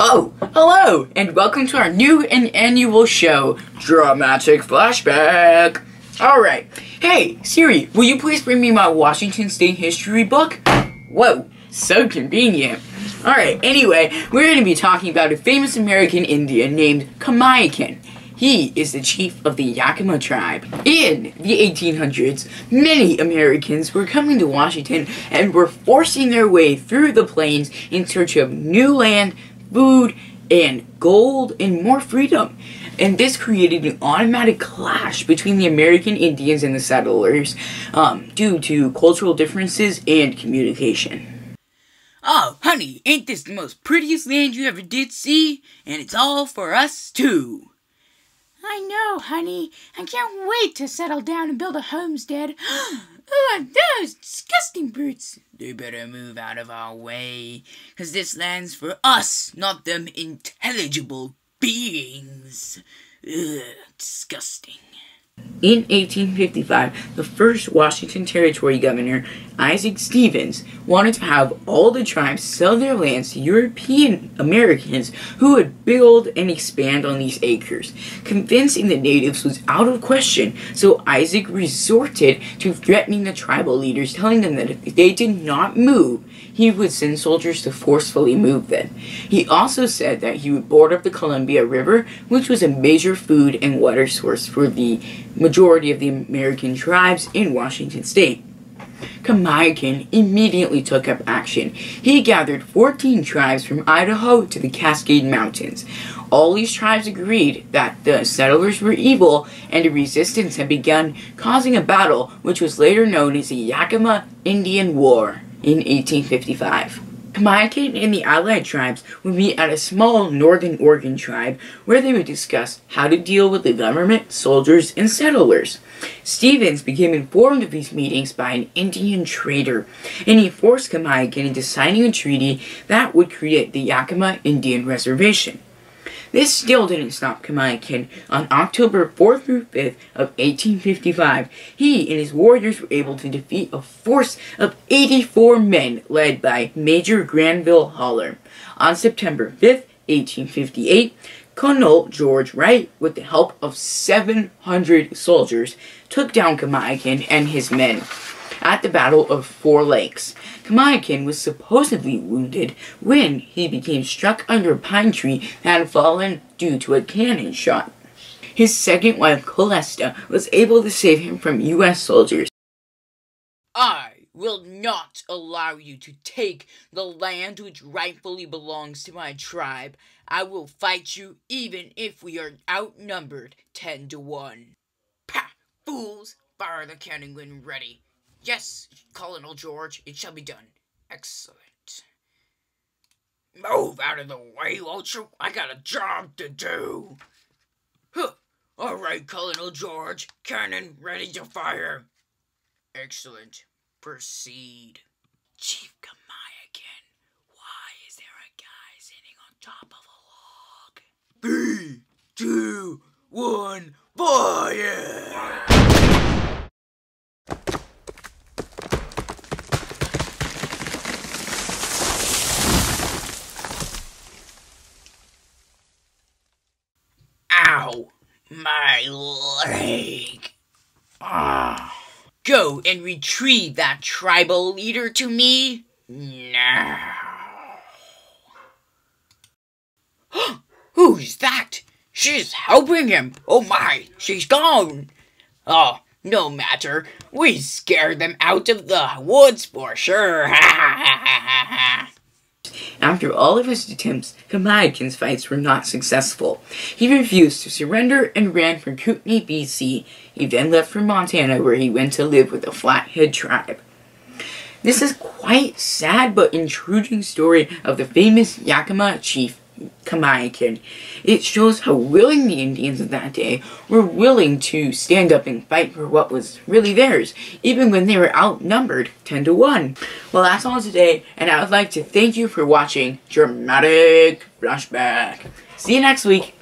Oh, hello, and welcome to our new and annual show, Dramatic Flashback. Alright, hey, Siri, will you please bring me my Washington State history book? Whoa, so convenient. Alright, anyway, we're going to be talking about a famous American Indian named Kamiakin. He is the chief of the Yakima tribe. In the 1800s, many Americans were coming to Washington and were forcing their way through the plains in search of new land, food, and gold, and more freedom. And this created an automatic clash between the American Indians and the settlers um, due to cultural differences and communication. Oh, honey, ain't this the most prettiest land you ever did see? And it's all for us, too. I know, honey. I can't wait to settle down and build a homestead. Ugh, those disgusting brutes. They better move out of our way, because this land's for us, not them intelligible beings. Ugh, disgusting. In 1855, the first Washington Territory governor, Isaac Stevens, wanted to have all the tribes sell their lands to European Americans who would build and expand on these acres. Convincing the natives was out of question, so Isaac resorted to threatening the tribal leaders, telling them that if they did not move, he would send soldiers to forcefully move them. He also said that he would board up the Columbia River, which was a major food and water source for the majority of the American tribes in Washington state. Kamiakin immediately took up action. He gathered 14 tribes from Idaho to the Cascade Mountains. All these tribes agreed that the settlers were evil and a resistance had begun, causing a battle which was later known as the Yakima Indian War in 1855. Kamiakin and the allied tribes would meet at a small northern Oregon tribe where they would discuss how to deal with the government, soldiers, and settlers. Stevens became informed of these meetings by an Indian trader, and he forced Kamiakin into signing a treaty that would create the Yakima Indian Reservation. This still didn't stop Kamiakin. On October 4th through 5th of 1855, he and his warriors were able to defeat a force of 84 men led by Major Granville Haller. On September 5th, 1858, Colonel George Wright, with the help of 700 soldiers, took down Kamiakin and his men at the Battle of Four Lakes. Kamiakin was supposedly wounded when he became struck under a pine tree that had fallen due to a cannon shot. His second wife, Colestah, was able to save him from U.S. soldiers. I will not allow you to take the land which rightfully belongs to my tribe. I will fight you even if we are outnumbered ten to one. Pah! Fools! Fire the cannon when ready. Yes, Colonel George, it shall be done. Excellent. Move out of the way, won't you? I got a job to do. Huh. All right, Colonel George. Cannon ready to fire. Excellent. Proceed. Chief Kamiakin, why is there a guy sitting on top of a log? Three, two, one, fire! Ow! My leg! Ah. Go and retrieve that tribal leader to me now. Who's that? She's helping him. Oh my, she's gone. Oh, no matter. We scared them out of the woods for sure. After all of his attempts, Kamiakin's fights were not successful. He refused to surrender and ran for Kootenai, BC. He then left for Montana where he went to live with the Flathead tribe. This is quite sad but intriguing story of the famous Yakima chief Kamiakin. It shows how willing the Indians of that day were willing to stand up and fight for what was really theirs, even when they were outnumbered 10 to 1. Well, that's all today, and I would like to thank you for watching Dramatic Flashback. See you next week.